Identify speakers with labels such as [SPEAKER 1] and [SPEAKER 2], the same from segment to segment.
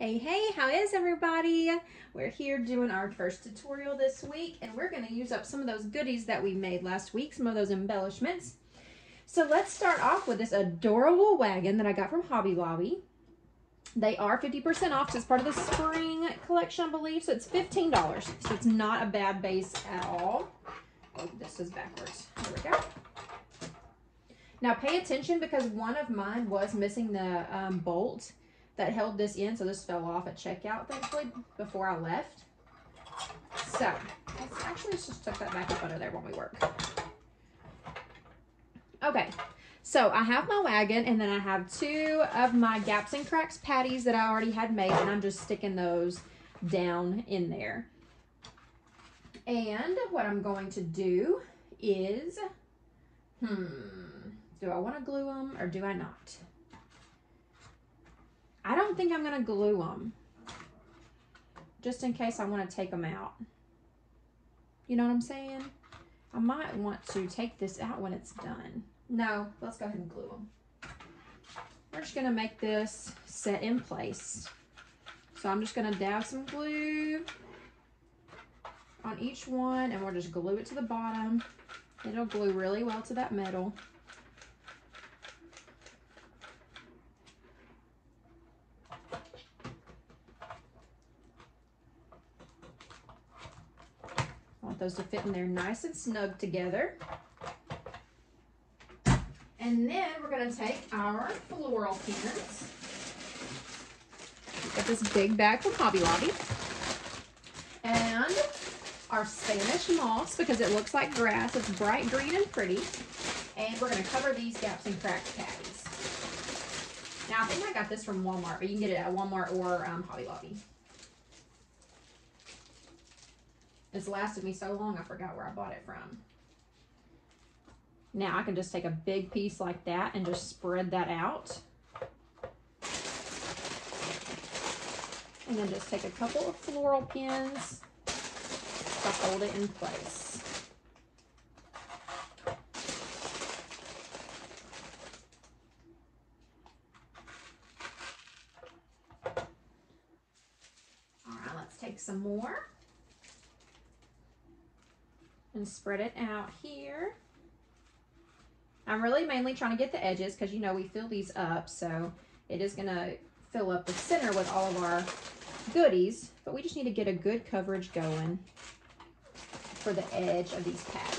[SPEAKER 1] Hey, hey, how is everybody? We're here doing our first tutorial this week and we're gonna use up some of those goodies that we made last week, some of those embellishments. So let's start off with this adorable wagon that I got from Hobby Lobby. They are 50% off as part of the spring collection, I believe. So it's $15. So it's not a bad base at all. Oh, this is backwards. There we go. Now pay attention because one of mine was missing the um, bolt that held this in. So this fell off at checkout, thankfully, before I left. So let's actually let's just tuck that back up under there when we work. Okay, so I have my wagon and then I have two of my gaps and cracks patties that I already had made and I'm just sticking those down in there. And what I'm going to do is, hmm, do I want to glue them or do I not? I don't think I'm going to glue them. Just in case I want to take them out. You know what I'm saying? I might want to take this out when it's done. No, let's go ahead and glue them. We're just going to make this set in place. So I'm just going to dab some glue on each one and we'll just glue it to the bottom. It'll glue really well to that metal. To fit in there nice and snug together. And then we're gonna take our floral pins. Got this big bag from Hobby Lobby. And our Spanish moss because it looks like grass. It's bright green and pretty. And we're gonna cover these gaps and cracks patties. Now I think I got this from Walmart, but you can get it at Walmart or um, Hobby Lobby. It's lasted me so long I forgot where I bought it from. Now I can just take a big piece like that and just spread that out. And then just take a couple of floral pins to hold it in place. All right, let's take some more and spread it out here. I'm really mainly trying to get the edges because you know we fill these up so it is going to fill up the center with all of our goodies but we just need to get a good coverage going for the edge of these patties.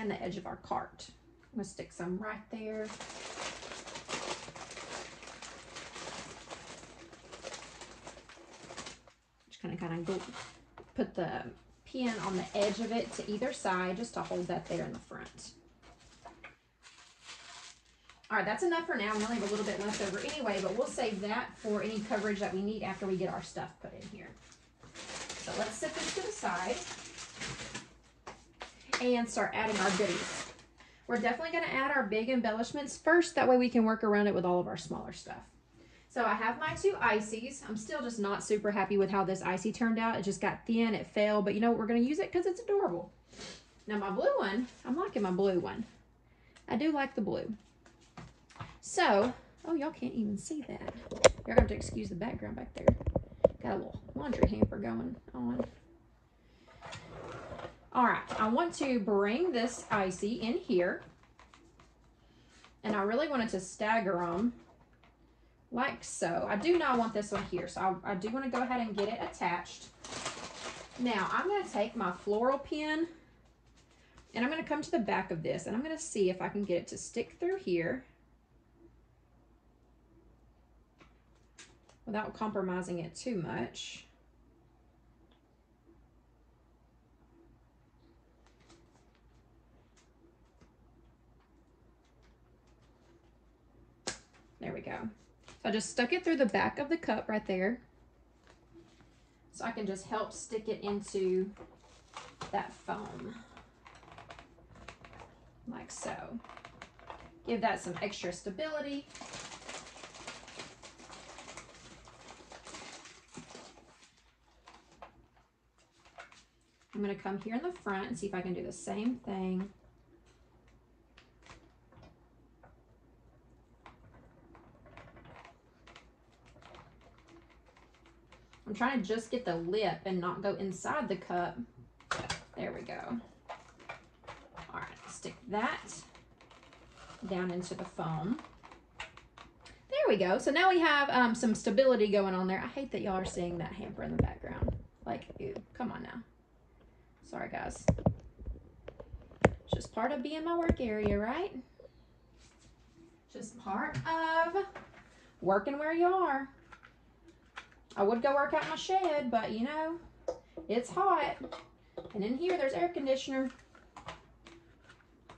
[SPEAKER 1] And the edge of our cart. I'm gonna stick some right there. Just kind of kind of put the pin on the edge of it to either side just to hold that there in the front. All right, that's enough for now. We only have a little bit left over anyway, but we'll save that for any coverage that we need after we get our stuff put in here. So let's set this to the side and start adding our goodies. We're definitely going to add our big embellishments first. That way we can work around it with all of our smaller stuff. So I have my two Icees. I'm still just not super happy with how this Icee turned out. It just got thin, it fell, but you know what? We're going to use it because it's adorable. Now my blue one, I'm liking my blue one. I do like the blue. So, oh, y'all can't even see that. You're going to have to excuse the background back there. Got a little laundry hamper going on. All right, I want to bring this Icee in here. And I really wanted to stagger them like so. I do not want this one here, so I, I do want to go ahead and get it attached. Now, I'm going to take my floral pin and I'm going to come to the back of this and I'm going to see if I can get it to stick through here without compromising it too much. There we go. So I just stuck it through the back of the cup right there. So I can just help stick it into that foam. like so. Give that some extra stability. I'm going to come here in the front and see if I can do the same thing. I'm trying to just get the lip and not go inside the cup. There we go. All right, stick that down into the foam. There we go. So now we have um, some stability going on there. I hate that y'all are seeing that hamper in the background. Like, ew, come on now. Sorry, guys. It's just part of being my work area, right? Just part of working where you are. I would go work out in my shed, but you know, it's hot. And in here, there's air conditioner.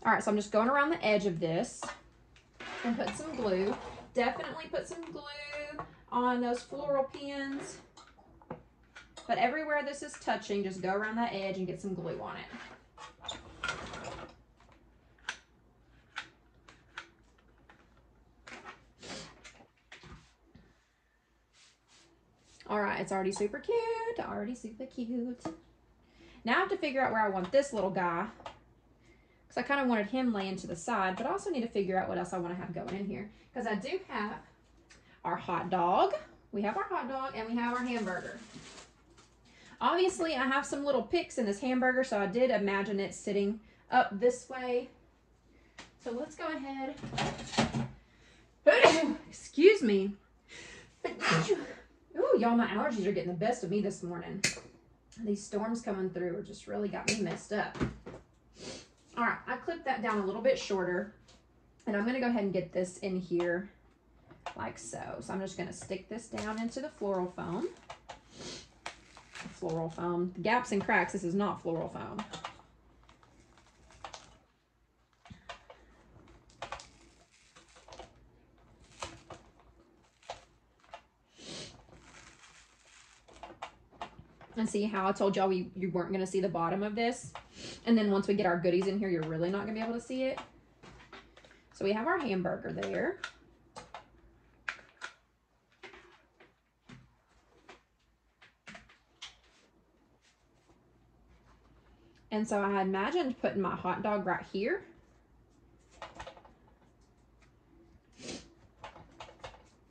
[SPEAKER 1] All right, so I'm just going around the edge of this and put some glue. Definitely put some glue on those floral pins. But everywhere this is touching, just go around that edge and get some glue on it. All right, it's already super cute. Already super cute. Now I have to figure out where I want this little guy. Because I kind of wanted him laying to the side, but I also need to figure out what else I want to have going in here. Because I do have our hot dog. We have our hot dog and we have our hamburger. Obviously, I have some little picks in this hamburger, so I did imagine it sitting up this way. So let's go ahead. Excuse me. Ooh, y'all, my allergies are getting the best of me this morning. These storms coming through are just really got me messed up. All right, I clipped that down a little bit shorter. And I'm going to go ahead and get this in here like so. So I'm just going to stick this down into the floral foam. Floral foam. The gaps and cracks, this is not floral foam. And see how I told y'all we, you weren't going to see the bottom of this? And then once we get our goodies in here, you're really not going to be able to see it. So we have our hamburger there. And so I imagined putting my hot dog right here.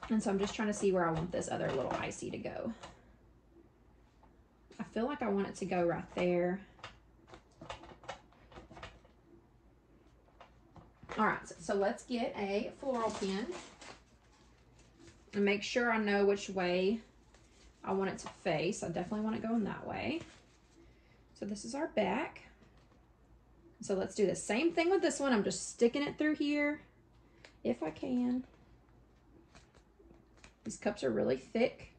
[SPEAKER 1] And so I'm just trying to see where I want this other little Icee to go feel like I want it to go right there. All right, so let's get a floral pin and make sure I know which way I want it to face. I definitely want it going that way. So this is our back. So let's do the same thing with this one. I'm just sticking it through here if I can. These cups are really thick.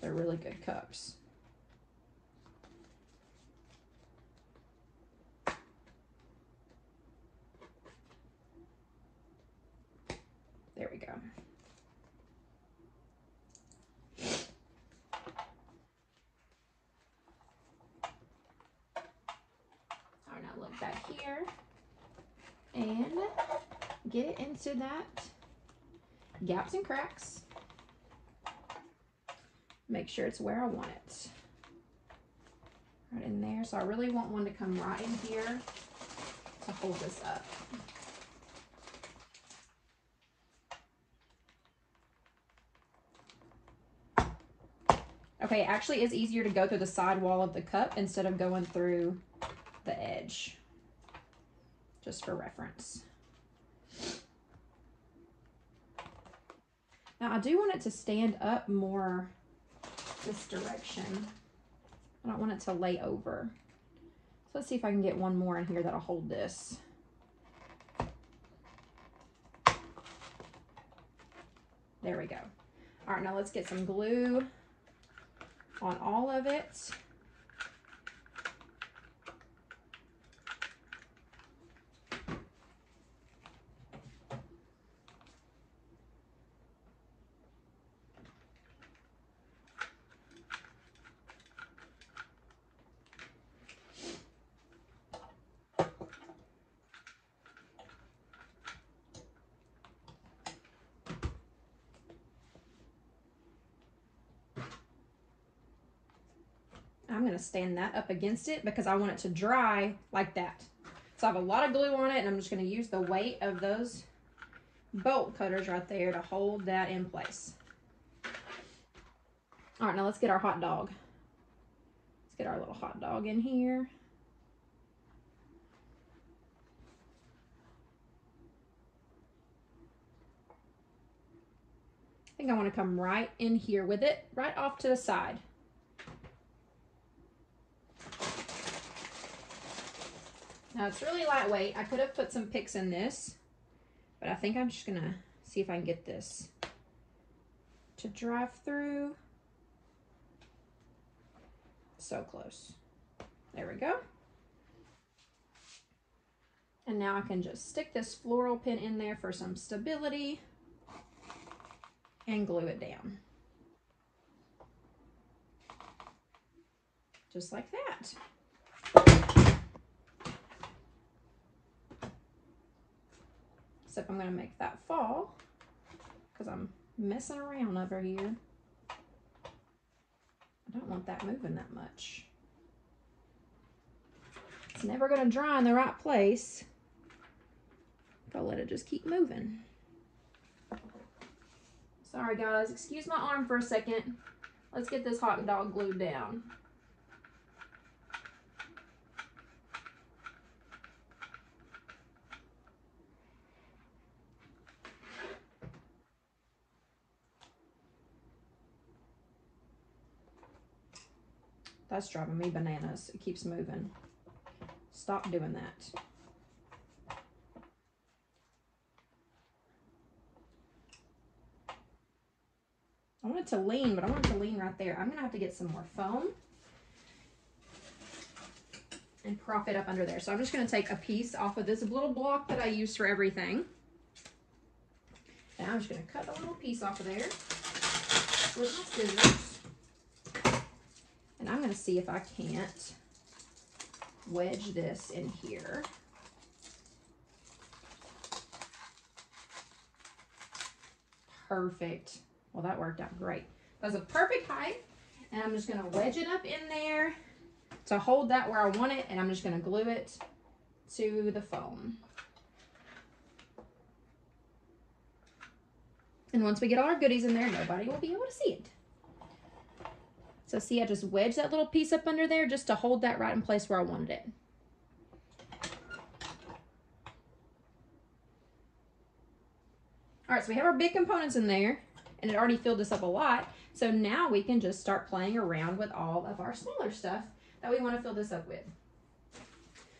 [SPEAKER 1] They're really good cups. There we go. Now look back here and get it into that gaps and cracks. Make sure it's where I want it. Right in there. So I really want one to come right in here to hold this up. Okay, actually is easier to go through the side wall of the cup instead of going through the edge. Just for reference. Now I do want it to stand up more this direction. I don't want it to lay over. So let's see if I can get one more in here that'll hold this. There we go. All right, now let's get some glue on all of it. To stand that up against it because I want it to dry like that. So I have a lot of glue on it and I'm just going to use the weight of those bolt cutters right there to hold that in place. All right, now let's get our hot dog. Let's get our little hot dog in here. I think I want to come right in here with it, right off to the side. Now it's really lightweight. I could have put some picks in this, but I think I'm just gonna see if I can get this to drive through. So close. There we go. And now I can just stick this floral pin in there for some stability and glue it down. Just like that. Except I'm going to make that fall because I'm messing around over here. I don't want that moving that much. It's never going to dry in the right place if I let it just keep moving. Sorry guys, excuse my arm for a second. Let's get this hot dog glued down. That's driving me bananas. It keeps moving. Stop doing that. I want it to lean, but I want it to lean right there. I'm gonna have to get some more foam and prop it up under there. So I'm just gonna take a piece off of this little block that I use for everything. And I'm just gonna cut a little piece off of there with my scissors. I'm going to see if I can't wedge this in here. Perfect. Well, that worked out great. That's a perfect height. And I'm just going to wedge it up in there to hold that where I want it. And I'm just going to glue it to the foam. And once we get all our goodies in there, nobody will be able to see it. So see, I just wedged that little piece up under there just to hold that right in place where I wanted it. All right, so we have our big components in there and it already filled this up a lot. So now we can just start playing around with all of our smaller stuff that we want to fill this up with.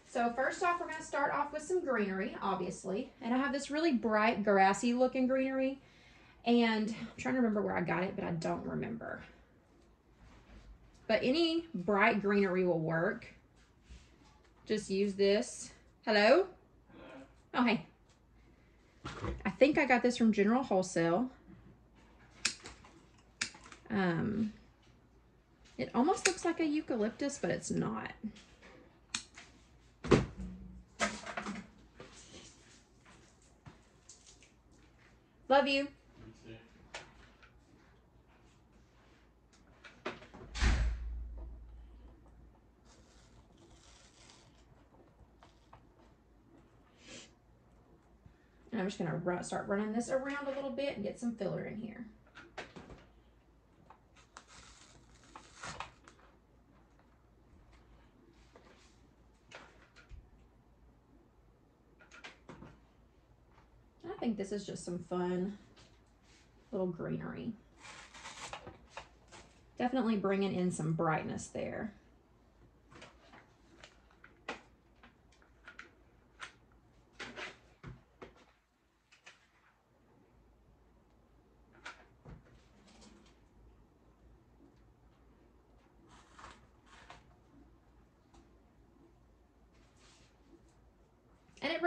[SPEAKER 1] So first off, we're going to start off with some greenery, obviously. And I have this really bright grassy looking greenery. And I'm trying to remember where I got it, but I don't remember. But any bright greenery will work. Just use this. Hello? Oh, hey. I think I got this from General Wholesale. Um, it almost looks like a eucalyptus, but it's not. Love you. I'm just going to run, start running this around a little bit and get some filler in here. I think this is just some fun little greenery. Definitely bringing in some brightness there.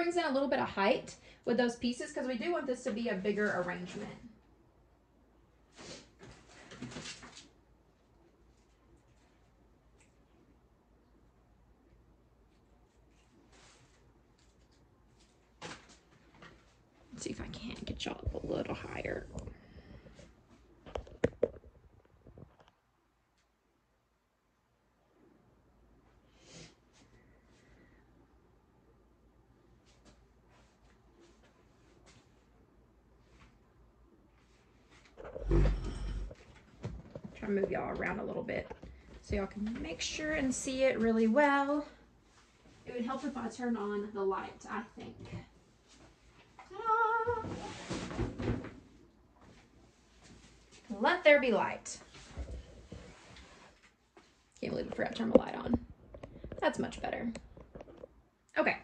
[SPEAKER 1] brings in a little bit of height with those pieces because we do want this to be a bigger arrangement. See if I can't get y'all a little higher. To move y'all around a little bit so y'all can make sure and see it really well. It would help if I turn on the light, I think. Let there be light. Can't believe I forgot to turn the light on. That's much better. Okay.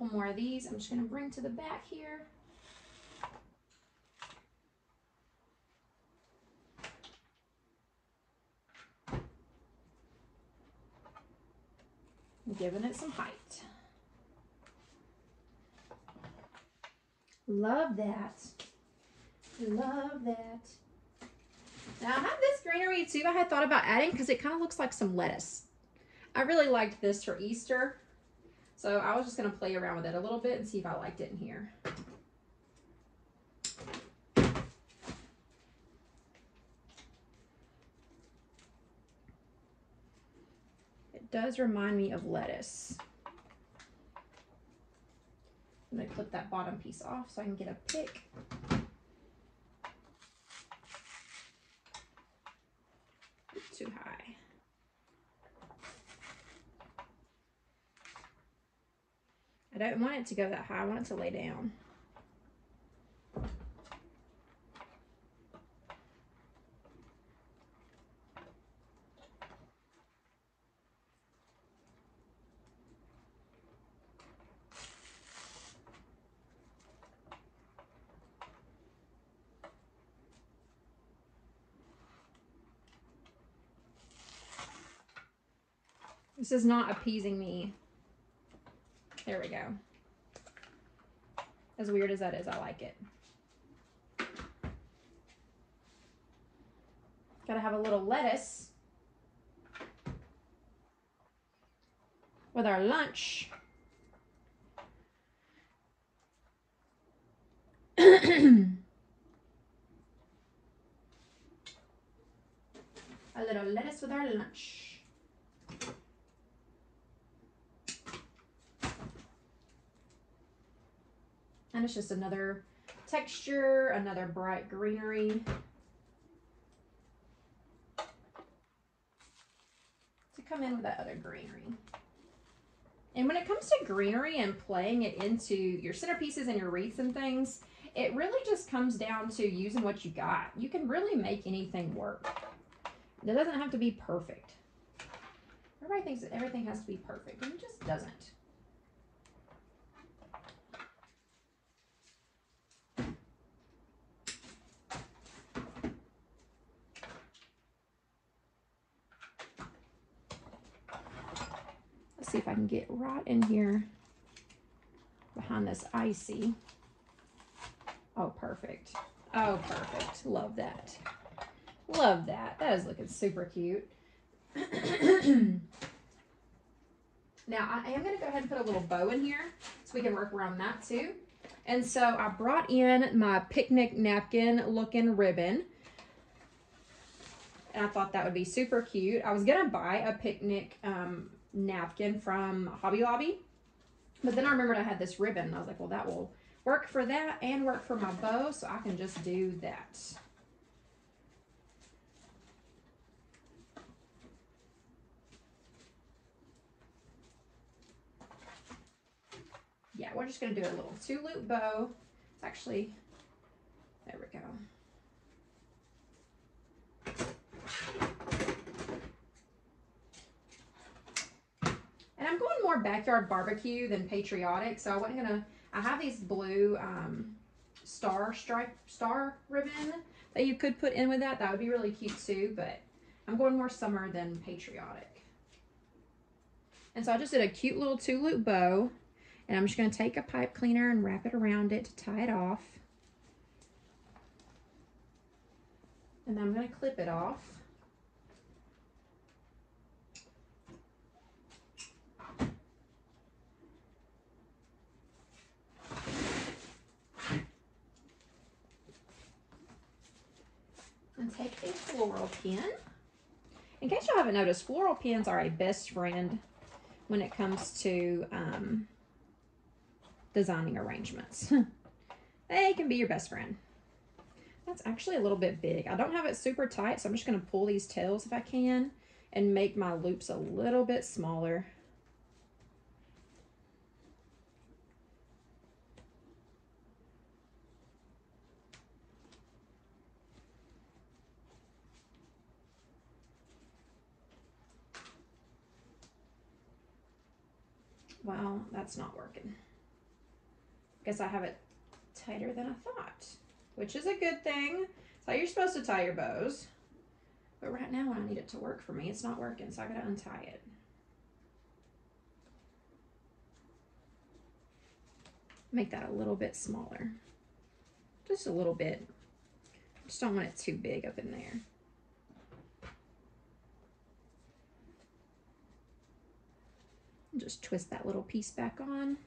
[SPEAKER 1] A more of these. I'm just going to bring to the back here. giving it some height. Love that. Love that. Now I have this greenery too I had thought about adding because it kind of looks like some lettuce. I really liked this for Easter. So I was just going to play around with it a little bit and see if I liked it in here. It does remind me of lettuce. I'm going to clip that bottom piece off so I can get a pick. Too high. I don't want it to go that high. I want it to lay down. This is not appeasing me. There we go. As weird as that is, I like it. Gotta have a little lettuce with our lunch. a little lettuce with our lunch. And it's just another texture, another bright greenery. To come in with that other greenery. And when it comes to greenery and playing it into your centerpieces and your wreaths and things, it really just comes down to using what you got. You can really make anything work. It doesn't have to be perfect. Everybody thinks that everything has to be perfect, and it just doesn't. Get right in here behind this Icee. Oh, perfect. Oh, perfect. Love that. Love that. That is looking super cute. now, I am going to go ahead and put a little bow in here so we can work around that too. And so I brought in my picnic napkin looking ribbon. And I thought that would be super cute. I was going to buy a picnic um, napkin from Hobby Lobby. But then I remembered I had this ribbon I was like, well, that will work for that and work for my bow. So I can just do that. Yeah, we're just going to do a little two loop bow. It's actually, there we go. I'm going more backyard barbecue than patriotic. So I wasn't gonna, I have these blue um, star stripe, star ribbon that you could put in with that. That would be really cute too, but I'm going more summer than patriotic. And so I just did a cute little two loop bow and I'm just gonna take a pipe cleaner and wrap it around it to tie it off. And then I'm gonna clip it off. And take a floral pin. In case y'all haven't noticed, floral pins are a best friend when it comes to um, designing arrangements. they can be your best friend. That's actually a little bit big. I don't have it super tight, so I'm just going to pull these tails if I can and make my loops a little bit smaller. Well, that's not working. I guess I have it tighter than I thought, which is a good thing. So you're supposed to tie your bows. But right now when I need it to work for me, it's not working, so I gotta untie it. Make that a little bit smaller. Just a little bit. Just don't want it too big up in there. Just twist that little piece back on.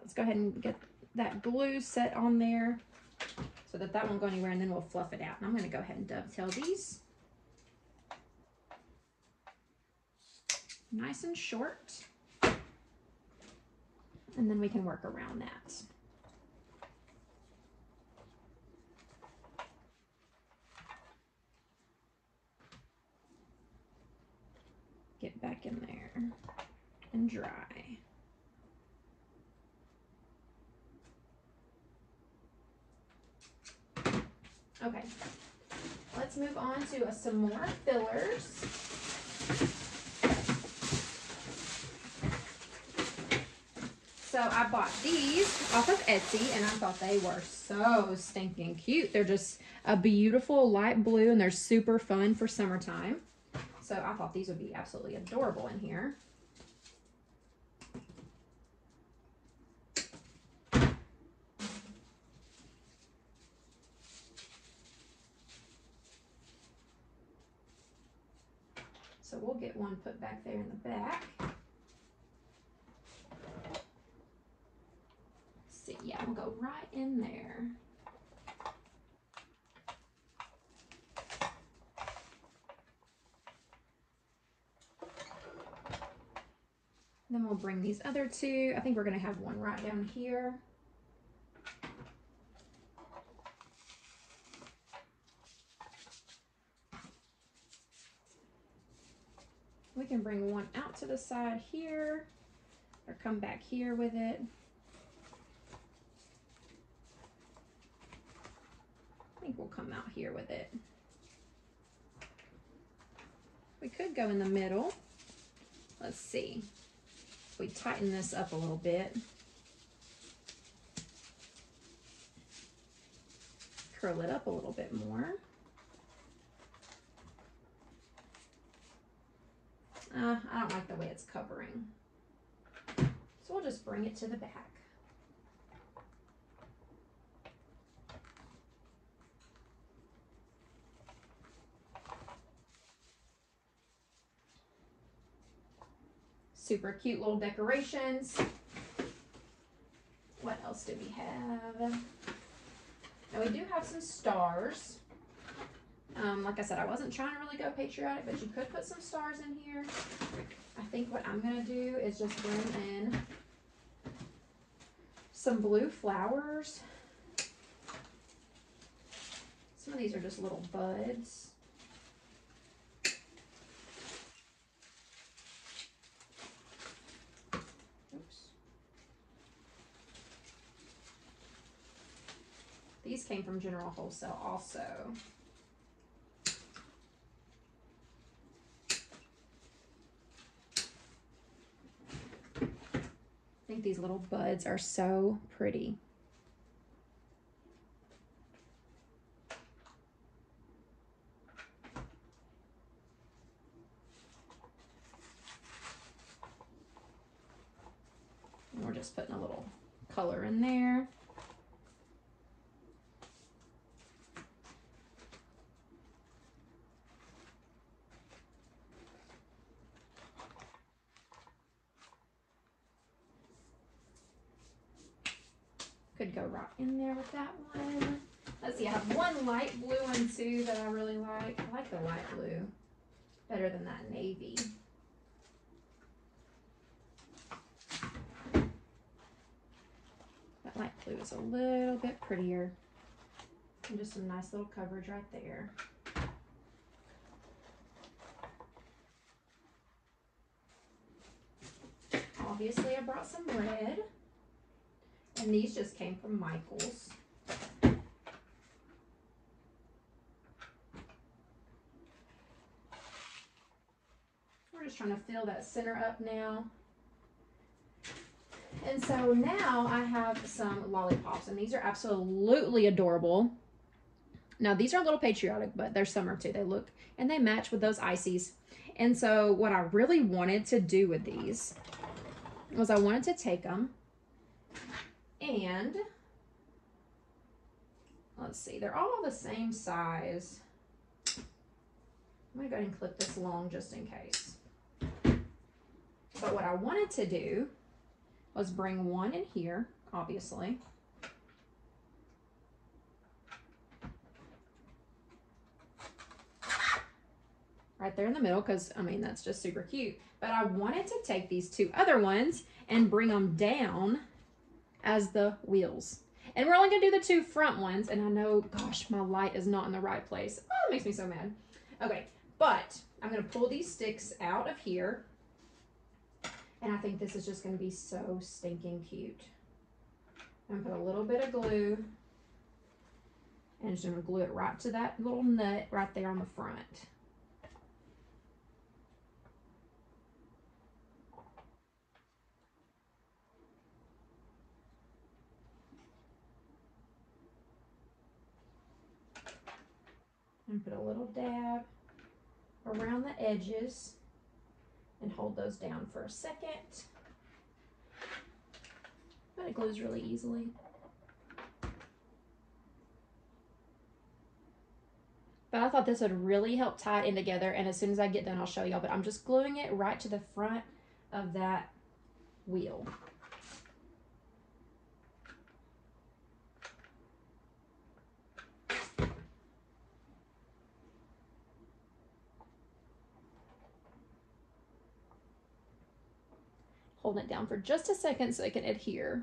[SPEAKER 1] Let's go ahead and get that glue set on there that that won't go anywhere and then we'll fluff it out. And I'm going to go ahead and dovetail these. Nice and short. And then we can work around that. Get back in there and dry. Okay, let's move on to uh, some more fillers. So I bought these off of Etsy and I thought they were so stinking cute. They're just a beautiful light blue and they're super fun for summertime. So I thought these would be absolutely adorable in here. So we'll get one put back there in the back. Let's see, yeah, we'll go right in there. Then we'll bring these other two. I think we're gonna have one right down here. We can bring one out to the side here or come back here with it. I think we'll come out here with it. We could go in the middle. Let's see. We tighten this up a little bit. Curl it up a little bit more. Uh, I don't like the way it's covering. So we'll just bring it to the back. Super cute little decorations. What else do we have? Now we do have some stars. Um, like I said, I wasn't trying to really go patriotic, but you could put some stars in here. I think what I'm going to do is just bring in some blue flowers. Some of these are just little buds. These came from General Wholesale also. I think these little buds are so pretty. we're just putting a little color in there. Could go right in there with that one. Let's see, I have one light blue one too that I really like. I like the light blue better than that navy. That light blue is a little bit prettier. And just some nice little coverage right there. Obviously I brought some red. And these just came from Michaels. We're just trying to fill that center up now. And so now I have some lollipops, and these are absolutely adorable. Now, these are a little patriotic, but they're summer too. They look and they match with those Icees. And so, what I really wanted to do with these was I wanted to take them and let's see, they're all the same size. I'm gonna go ahead and clip this long just in case. But what I wanted to do was bring one in here, obviously. Right there in the middle, because I mean, that's just super cute. But I wanted to take these two other ones and bring them down as the wheels. And we're only gonna do the two front ones. And I know, gosh, my light is not in the right place. Oh, it makes me so mad. Okay, but I'm gonna pull these sticks out of here. And I think this is just gonna be so stinking cute. I'm gonna put a little bit of glue and just gonna glue it right to that little nut right there on the front. And put a little dab around the edges and hold those down for a second. But it glues really easily. But I thought this would really help tie it in together. And as soon as I get done, I'll show y'all. But I'm just gluing it right to the front of that wheel. Holding it down for just a second so it can adhere.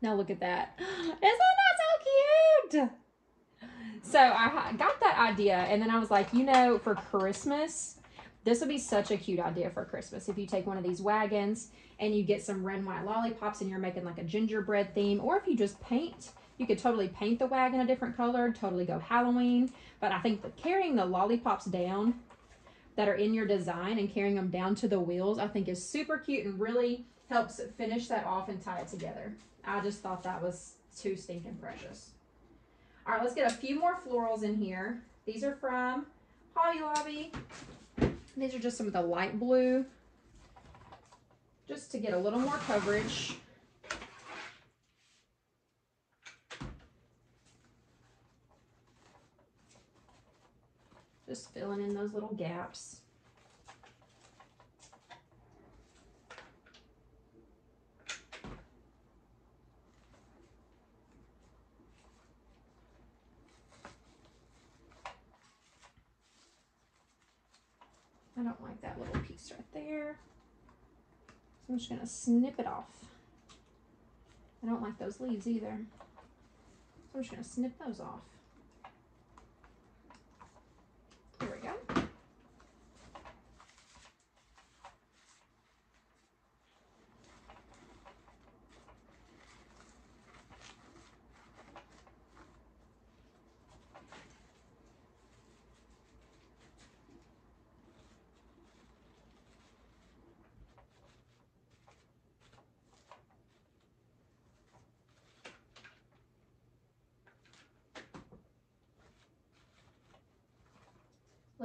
[SPEAKER 1] Now look at that. Isn't that so cute? So I got that idea and then I was like, you know, for Christmas, this would be such a cute idea for Christmas if you take one of these wagons and you get some red and white lollipops and you're making like a gingerbread theme, or if you just paint, you could totally paint the wagon a different color, totally go Halloween. But I think carrying the lollipops down that are in your design and carrying them down to the wheels, I think is super cute and really helps finish that off and tie it together. I just thought that was too stinking precious. All right, let's get a few more florals in here. These are from Hobby Lobby. These are just some of the light blue, just to get a little more coverage. Just filling in those little gaps. I don't like that little piece right there. So I'm just going to snip it off. I don't like those leaves either. So I'm just going to snip those off. There we go.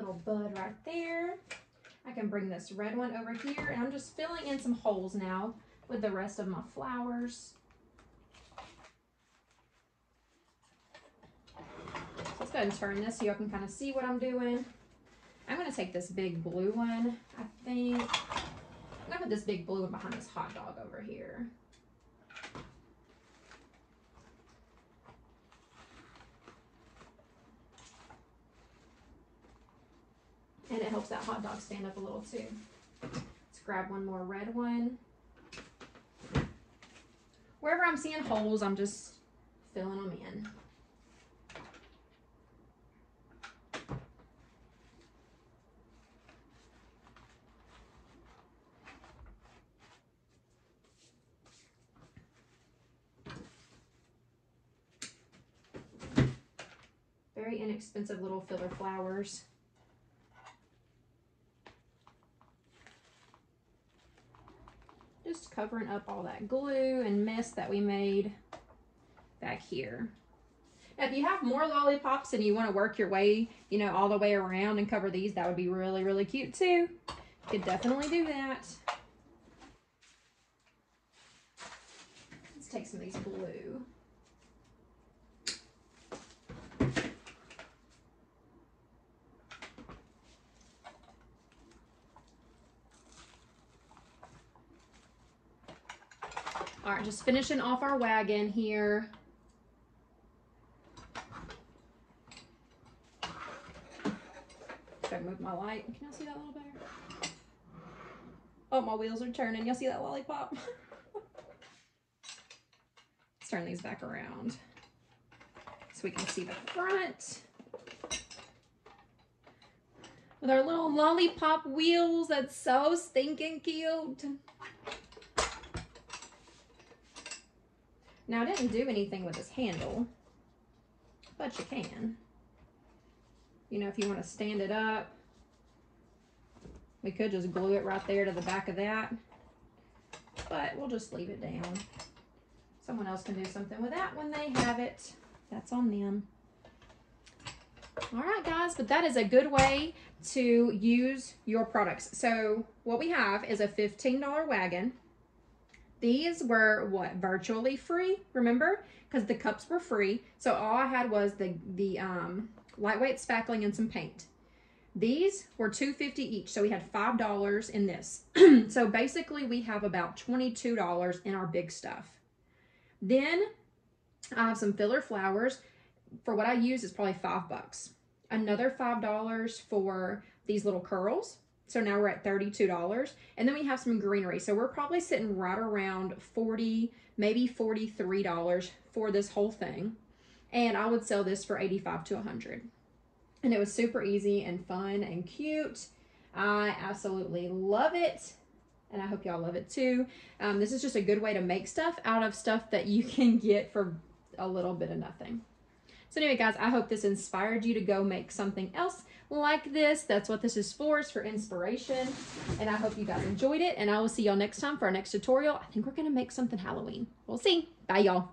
[SPEAKER 1] little bud right there. I can bring this red one over here and I'm just filling in some holes now with the rest of my flowers. let's go ahead and turn this so y'all can kind of see what I'm doing. I'm gonna take this big blue one, I think. I'm gonna put this big blue one behind this hot dog over here. And it helps that hot dog stand up a little too. Let's grab one more red one. Wherever I'm seeing holes, I'm just filling them in. Very inexpensive little filler flowers. Just covering up all that glue and mess that we made back here. Now, if you have more lollipops and you want to work your way, you know, all the way around and cover these, that would be really, really cute too. You could definitely do that. Let's take some of these blue. All right, just finishing off our wagon here. Should I move my light? Can y'all see that a little better? Oh, my wheels are turning. Y'all see that lollipop? Let's turn these back around so we can see the front. With our little lollipop wheels, that's so stinking cute. Now, I didn't do anything with this handle, but you can. You know, if you want to stand it up, we could just glue it right there to the back of that, but we'll just leave it down. Someone else can do something with that when they have it. That's on them. All right, guys, but that is a good way to use your products. So what we have is a $15 wagon. These were what virtually free, remember? Because the cups were free. So all I had was the the um, lightweight spackling and some paint. These were two fifty each, so we had five dollars in this. so basically, we have about twenty two dollars in our big stuff. Then I have some filler flowers. For what I use is probably five bucks. Another five dollars for these little curls. So now we're at $32. And then we have some greenery. So we're probably sitting right around 40, maybe $43 for this whole thing. And I would sell this for 85 to 100. And it was super easy and fun and cute. I absolutely love it. And I hope y'all love it too. Um, this is just a good way to make stuff out of stuff that you can get for a little bit of nothing. So anyway, guys, I hope this inspired you to go make something else like this. That's what this is for, is for inspiration. And I hope you guys enjoyed it. And I will see y'all next time for our next tutorial. I think we're going to make something Halloween. We'll see. Bye, y'all.